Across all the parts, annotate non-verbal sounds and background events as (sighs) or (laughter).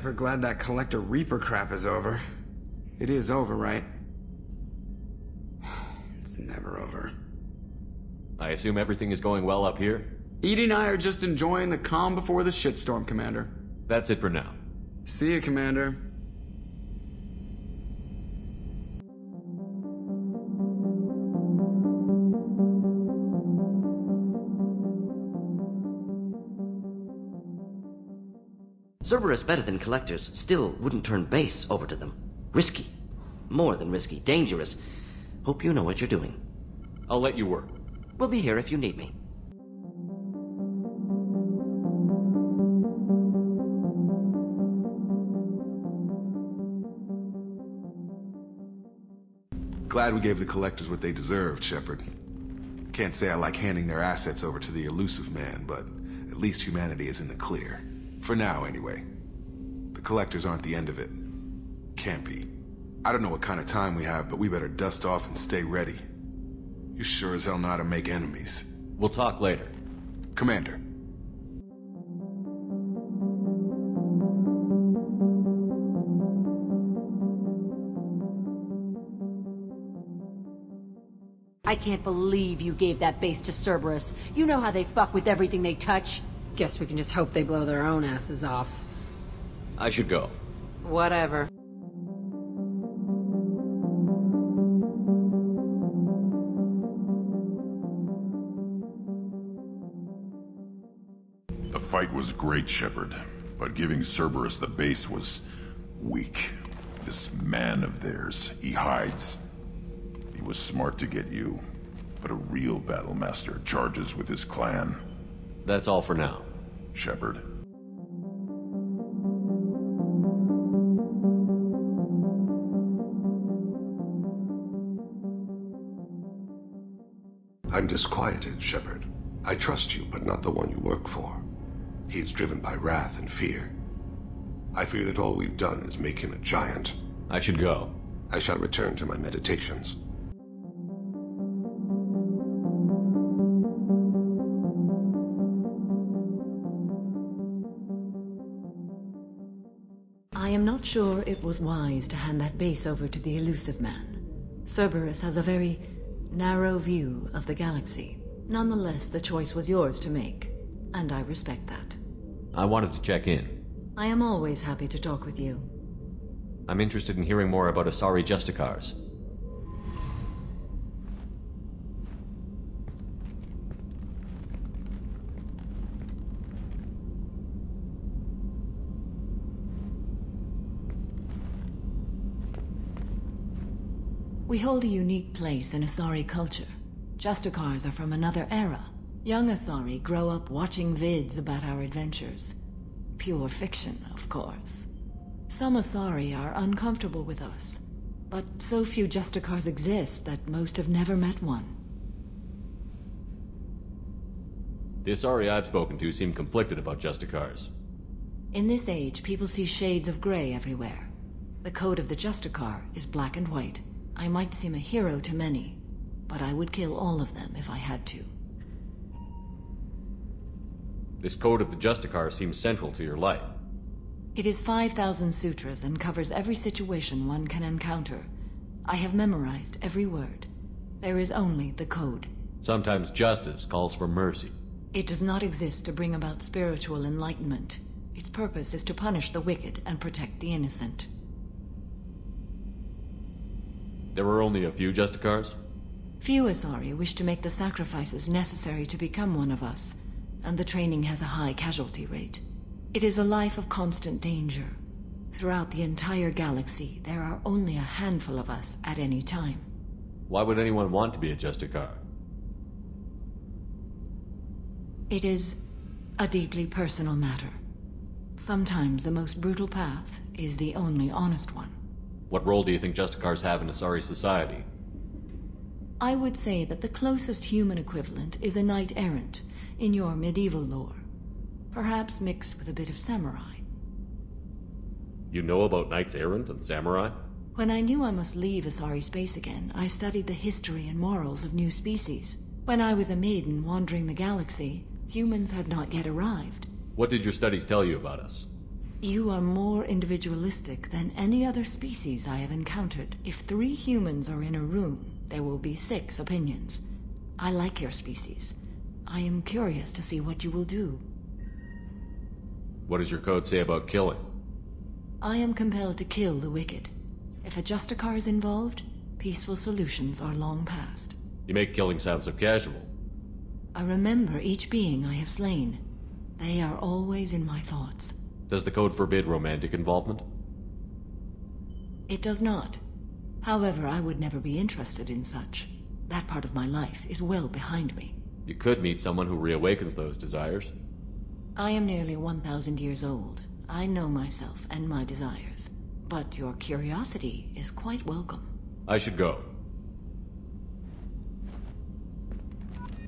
Shepard glad that Collector Reaper crap is over. It is over, right? (sighs) It's never over. I assume everything is going well up here? EDI and I are just enjoying the calm before the shitstorm, Commander. That's it for now. See you, Commander. Cerberus better than collectors still wouldn't turn base over to them. Risky. More than risky. Dangerous. Hope you know what you're doing. I'll let you work. We'll be here if you need me. Glad we gave the collectors what they deserved, Shepard. Can't say I like handing their assets over to the Illusive Man, but at least humanity is in the clear. For now, anyway. The collectors aren't the end of it. Can't be. I don't know what kind of time we have, but we better dust off and stay ready. You sure as hell know how to make enemies. We'll talk later. Commander. I can't believe you gave that base to Cerberus. You know how they fuck with everything they touch. Guess we can just hope they blow their own asses off. I should go. Whatever. The fight was great, Shepard, but giving Cerberus the base was weak. This man of theirs, he hides. He was smart to get you, but a real Battlemaster charges with his clan. That's all for now. Shepard. I'm disquieted, Shepard. I trust you, but not the one you work for. He is driven by wrath and fear. I fear that all we've done is make him a giant. I should go. I shall return to my meditations. Sure it was wise to hand that base over to the Illusive Man. Cerberus has a very narrow view of the galaxy. Nonetheless, the choice was yours to make, and I respect that. I wanted to check in. I am always happy to talk with you. I'm interested in hearing more about Asari Justicars. We hold a unique place in Asari culture. Justicars are from another era. Young Asari grow up watching vids about our adventures. Pure fiction, of course. Some Asari are uncomfortable with us, but so few Justicars exist that most have never met one. The Asari I've spoken to seem conflicted about Justicars. In this age, people see shades of gray everywhere. The code of the Justicar is black and white. I might seem a hero to many, but I would kill all of them if I had to. This code of the Justicar seems central to your life. It is 5,000 sutras and covers every situation one can encounter. I have memorized every word. There is only the code. Sometimes justice calls for mercy. It does not exist to bring about spiritual enlightenment. Its purpose is to punish the wicked and protect the innocent. There were only a few Justicars? Few Asari wish to make the sacrifices necessary to become one of us, and the training has a high casualty rate. It is a life of constant danger. Throughout the entire galaxy, there are only a handful of us at any time. Why would anyone want to be a Justicar? It is a deeply personal matter. Sometimes the most brutal path is the only honest one. What role do you think Justicars have in Asari society? I would say that the closest human equivalent is a knight errant in your medieval lore. Perhaps mixed with a bit of samurai. You know about knights errant and samurai? When I knew I must leave Asari space again, I studied the history and morals of new species. When I was a maiden wandering the galaxy, humans had not yet arrived. What did your studies tell you about us? You are more individualistic than any other species I have encountered. If three humans are in a room, there will be six opinions. I like your species. I am curious to see what you will do. What does your code say about killing? I am compelled to kill the wicked. If a Justicar is involved, peaceful solutions are long past. You make killing sound so casual. I remember each being I have slain. They are always in my thoughts. Does the code forbid romantic involvement? It does not. However, I would never be interested in such. That part of my life is well behind me. You could meet someone who reawakens those desires. I am nearly 1,000 years old. I know myself and my desires. But your curiosity is quite welcome. I should go.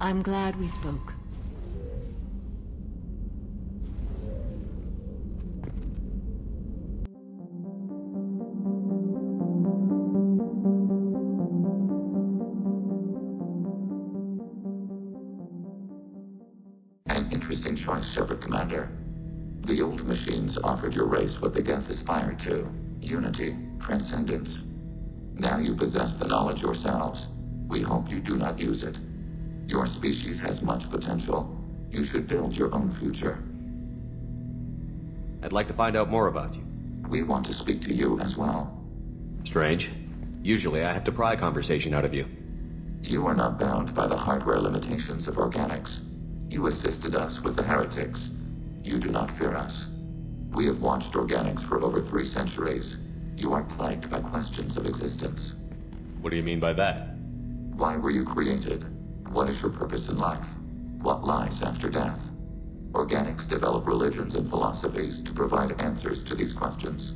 I'm glad we spoke. Choice, Shepard Commander. The old machines offered your race what the Geth aspired to unity, transcendence. Now you possess the knowledge yourselves. We hope you do not use it. Your species has much potential. You should build your own future. I'd like to find out more about you. We want to speak to you as well. Strange. Usually I have to pry conversation out of you. You are not bound by the hardware limitations of organics. You assisted us with the heretics. You do not fear us. We have watched organics for over three centuries. You are plagued by questions of existence. What do you mean by that? Why were you created? What is your purpose in life? What lies after death? Organics develop religions and philosophies to provide answers to these questions.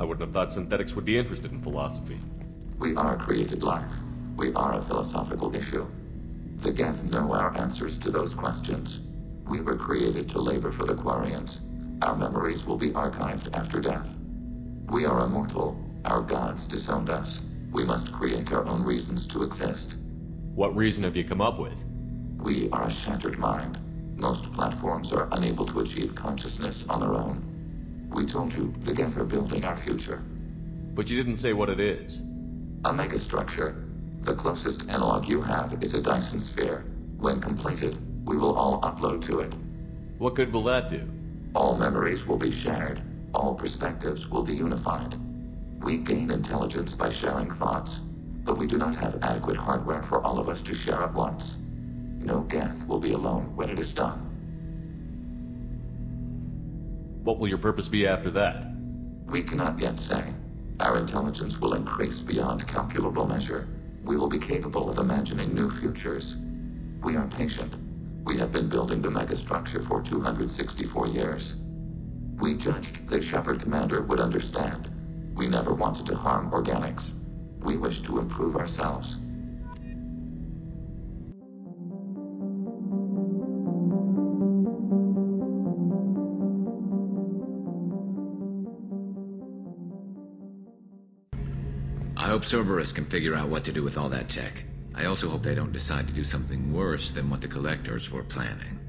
I wouldn't have thought synthetics would be interested in philosophy. We are created life. We are a philosophical issue. The Geth know our answers to those questions. We were created to labor for the Quarians. Our memories will be archived after death. We are immortal. Our gods disowned us. We must create our own reasons to exist. What reason have you come up with? We are a shattered mind. Most platforms are unable to achieve consciousness on their own. We told you the Geth are building our future. But you didn't say what it is. A megastructure. The closest analog you have is a Dyson sphere. When completed, we will all upload to it. What good will that do? All memories will be shared. All perspectives will be unified. We gain intelligence by sharing thoughts, but we do not have adequate hardware for all of us to share at once. No Geth will be alone when it is done. What will your purpose be after that? We cannot yet say. Our intelligence will increase beyond calculable measure. We will be capable of imagining new futures. We are patient. We have been building the megastructure for 264 years. We judged the Shepard Commander would understand. We never wanted to harm organics. We wish to improve ourselves. Hope Cerberus can figure out what to do with all that tech. I also hope they don't decide to do something worse than what the Collectors were planning.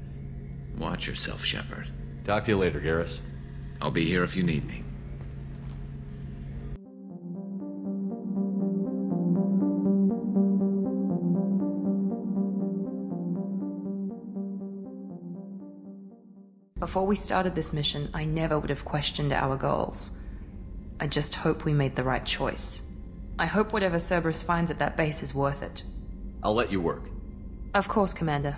Watch yourself, Shepard. Talk to you later, Garrus. I'll be here if you need me. Before we started this mission, I never would have questioned our goals. I just hope we made the right choice. I hope whatever Cerberus finds at that base is worth it. I'll let you work. Of course, Commander.